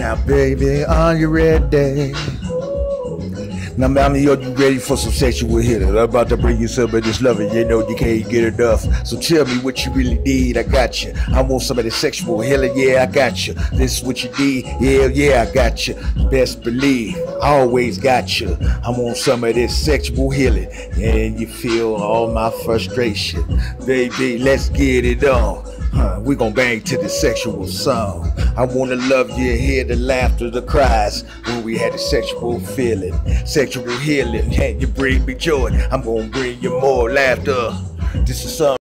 Now, baby, are you ready? Now, mommy, are you ready for some sexual healing? I'm about to bring you some of this loving. You know you can't get enough. So tell me what you really need. I got you. I want some of this sexual healing. Yeah, I got you. This is what you need. Yeah, yeah, I got you. Best believe, I always got you. I want some of this sexual healing. And you feel all my frustration. Baby, let's get it on. Huh, we gon' bang to the sexual song. I wanna love you, hear the laughter, the cries when we had the sexual feeling, sexual healing. Can you bring me joy? I'm gonna bring you more laughter. This is some.